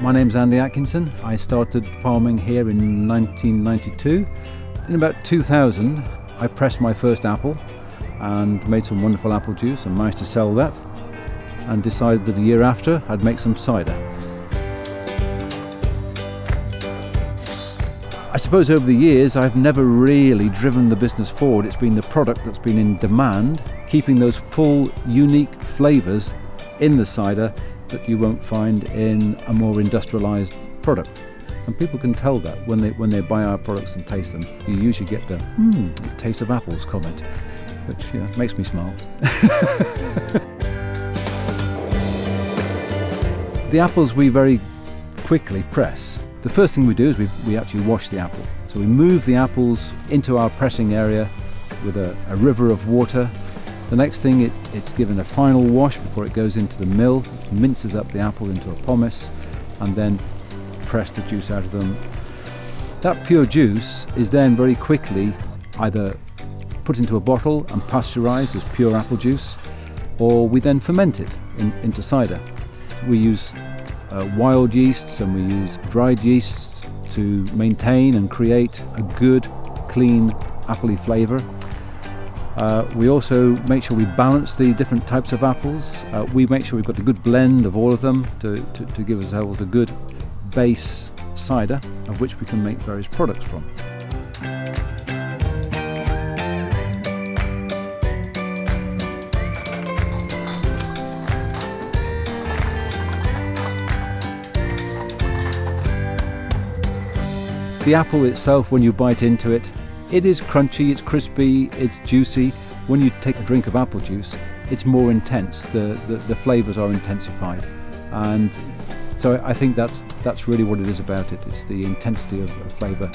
My name's Andy Atkinson. I started farming here in 1992. In about 2000, I pressed my first apple and made some wonderful apple juice and managed to sell that and decided that the year after I'd make some cider. I suppose over the years I've never really driven the business forward. It's been the product that's been in demand, keeping those full, unique flavours in the cider that you won't find in a more industrialised product. And people can tell that when they when they buy our products and taste them. You usually get the hmm, taste of apples comment, which makes me smile. the apples we very quickly press the first thing we do is we, we actually wash the apple. So we move the apples into our pressing area with a, a river of water. The next thing, it, it's given a final wash before it goes into the mill, minces up the apple into a pomace, and then press the juice out of them. That pure juice is then very quickly either put into a bottle and pasteurized as pure apple juice, or we then ferment it in, into cider. We use uh, wild yeasts and we use dried yeasts to maintain and create a good, clean, appley flavour. Uh, we also make sure we balance the different types of apples. Uh, we make sure we've got a good blend of all of them to, to, to give ourselves a good base cider of which we can make various products from. The apple itself, when you bite into it, it is crunchy, it's crispy, it's juicy. When you take a drink of apple juice, it's more intense. The, the, the flavours are intensified. And so I think that's, that's really what it is about it. It's the intensity of, of flavour.